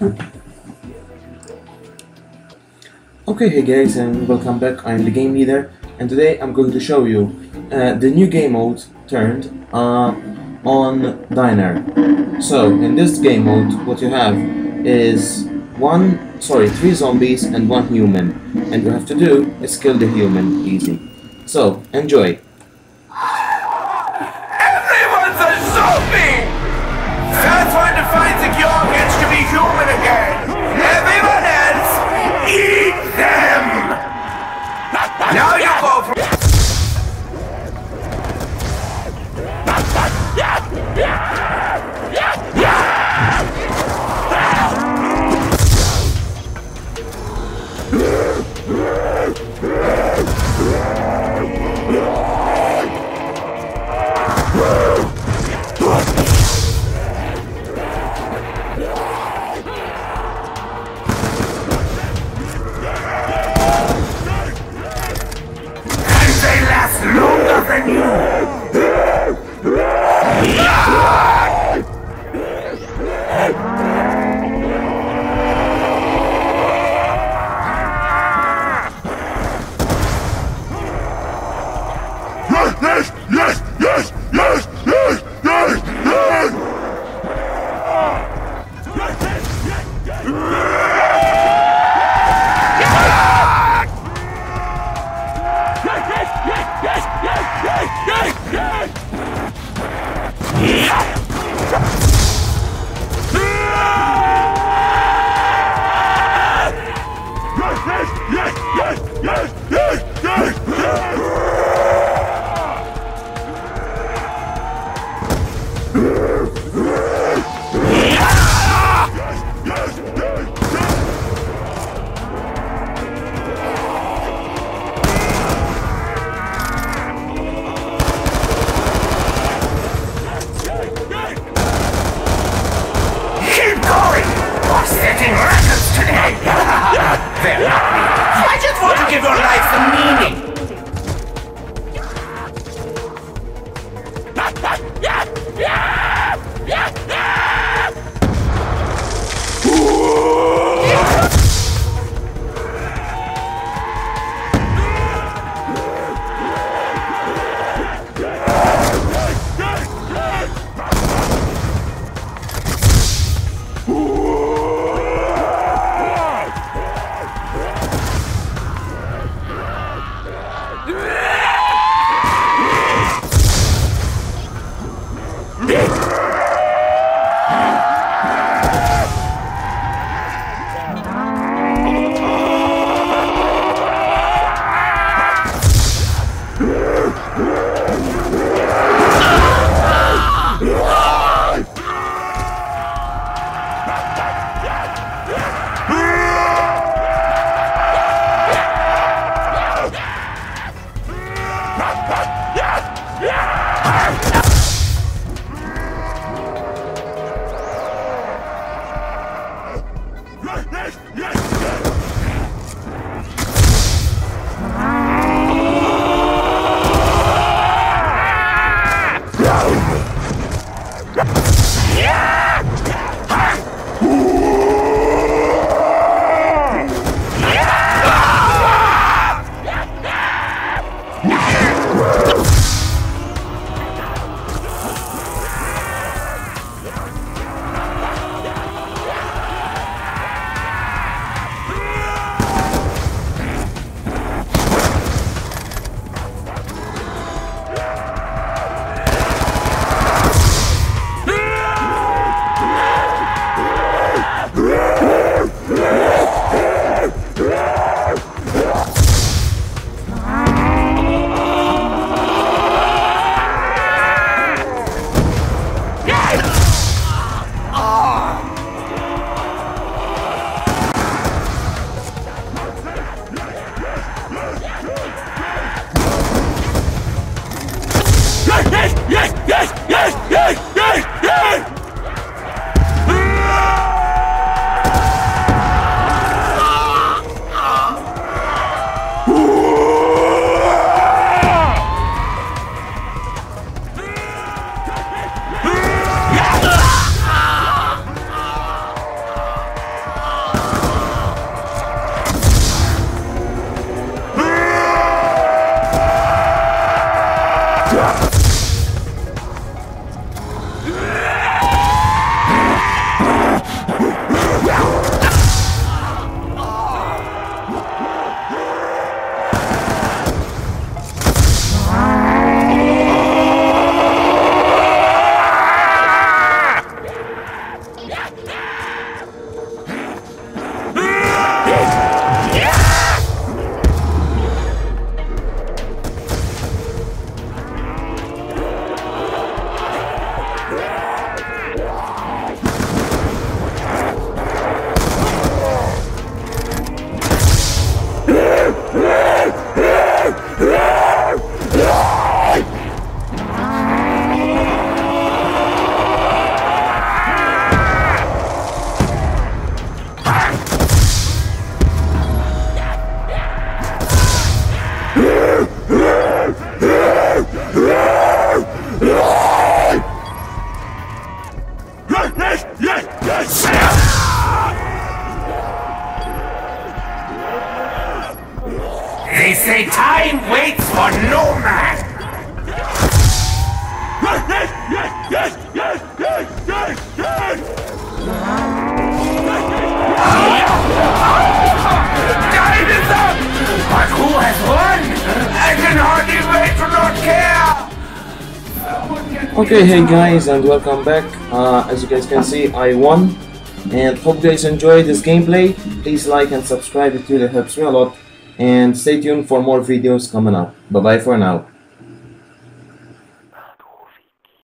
Okay, hey guys, and welcome back. I'm the game leader, and today I'm going to show you uh, the new game mode turned uh, on Diner. So, in this game mode, what you have is one, sorry, three zombies and one human, and you have to do is kill the human easy. So, enjoy. Everyone's a zombie! That's why find the cure human again. Everyone else, eat them! Now you go for... Yes, give your life some meaning! Say time waits for no man. Yes, yes, yes, yes, yes, yes, yes! Has won? I can hardly wait to not care. Okay, hey guys, and welcome back. Uh, as you guys can see, I won, and hope you guys enjoyed this gameplay. Please like and subscribe; it really helps me a lot. And stay tuned for more videos coming up. Bye bye for now.